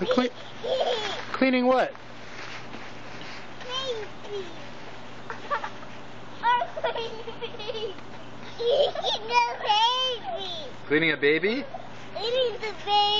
Cle cleaning what? Baby. Cleaning. a baby. Cleaning a baby? The baby.